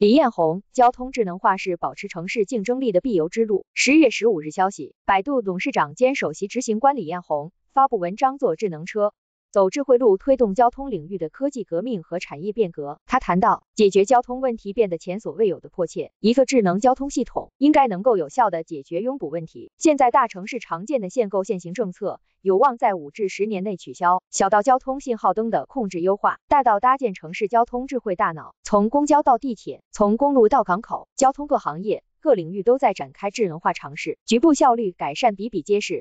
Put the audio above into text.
李彦宏，交通智能化是保持城市竞争力的必由之路。十月十五日消息，百度董事长兼首席执行官李彦宏发布文章，做智能车。走智慧路，推动交通领域的科技革命和产业变革。他谈到，解决交通问题变得前所未有的迫切。一个智能交通系统应该能够有效的解决拥堵问题。现在大城市常见的限购限行政策，有望在五至十年内取消。小到交通信号灯的控制优化，大到搭建城市交通智慧大脑，从公交到地铁，从公路到港口，交通各行业各领域都在展开智能化尝试，局部效率改善比比皆是。